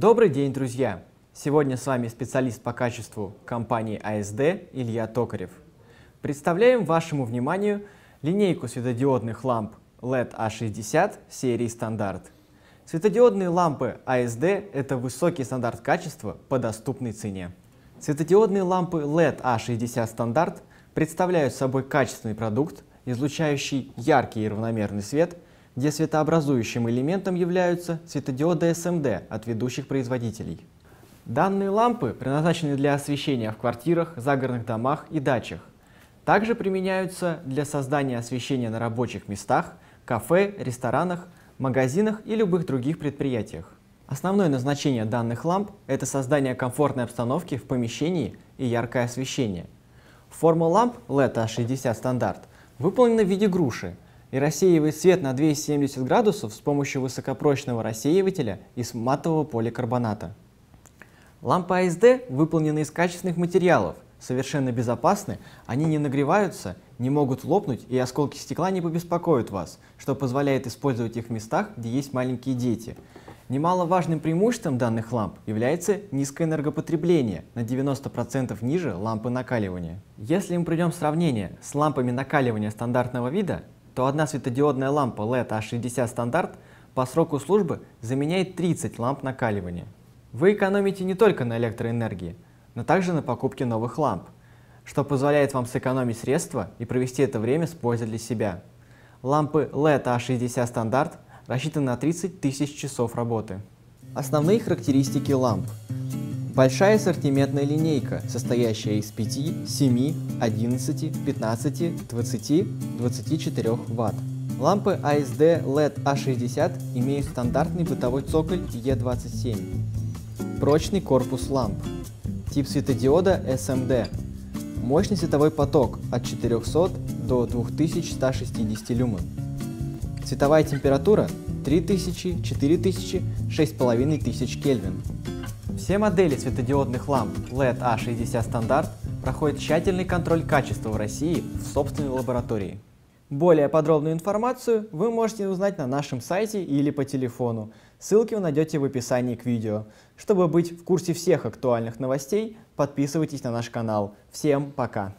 Добрый день, друзья! Сегодня с вами специалист по качеству компании АСД Илья Токарев. Представляем вашему вниманию линейку светодиодных ламп LED A60 серии стандарт. Светодиодные лампы АСД – это высокий стандарт качества по доступной цене. Светодиодные лампы LED A60 стандарт представляют собой качественный продукт, излучающий яркий и равномерный свет – где светообразующим элементом являются светодиоды SMD от ведущих производителей. Данные лампы предназначены для освещения в квартирах, загородных домах и дачах. Также применяются для создания освещения на рабочих местах, кафе, ресторанах, магазинах и любых других предприятиях. Основное назначение данных ламп – это создание комфортной обстановки в помещении и яркое освещение. Форма ламп LED A60 стандарт выполнена в виде груши – и рассеивает свет на 270 градусов с помощью высокопрочного рассеивателя из матового поликарбоната. Лампы АСД выполнены из качественных материалов, совершенно безопасны, они не нагреваются, не могут лопнуть и осколки стекла не побеспокоят вас, что позволяет использовать их в местах, где есть маленькие дети. Немаловажным преимуществом данных ламп является низкое энергопотребление, на 90% ниже лампы накаливания. Если мы придем сравнение с лампами накаливания стандартного вида, то одна светодиодная лампа LED A60 стандарт по сроку службы заменяет 30 ламп накаливания. Вы экономите не только на электроэнергии, но также на покупке новых ламп, что позволяет вам сэкономить средства и провести это время с пользой для себя. Лампы LED A60 стандарт рассчитаны на 30 тысяч часов работы. Основные характеристики ламп. Большая ассортиментная линейка, состоящая из 5, 7, 11, 15, 20, 24 Вт. Лампы ASD LED A60 имеют стандартный бытовой цоколь E27. Прочный корпус ламп. Тип светодиода SMD. Мощный световой поток от 400 до 2160 люмен. Цветовая температура 3000, 4000, 6500 Кельвин. Все модели светодиодных ламп LED A60 стандарт проходят тщательный контроль качества в России в собственной лаборатории. Более подробную информацию вы можете узнать на нашем сайте или по телефону. Ссылки вы найдете в описании к видео. Чтобы быть в курсе всех актуальных новостей, подписывайтесь на наш канал. Всем пока!